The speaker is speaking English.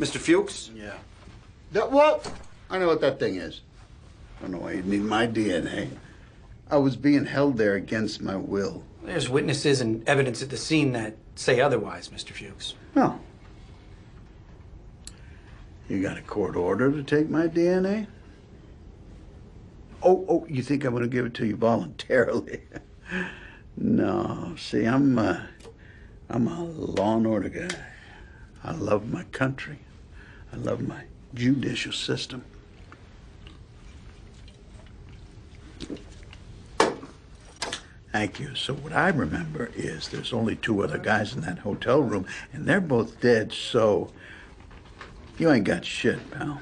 Mr. Fuches? Yeah. That what? I know what that thing is. I don't know why you'd need my DNA. I was being held there against my will. There's witnesses and evidence at the scene that say otherwise, Mr. Fuches. No. You got a court order to take my DNA? Oh, oh, you think I'm going to give it to you voluntarily? no. See, I'm uh, I'm a law and order guy. I love my country. I love my judicial system. Thank you. So what I remember is there's only two other guys in that hotel room, and they're both dead. So you ain't got shit, pal.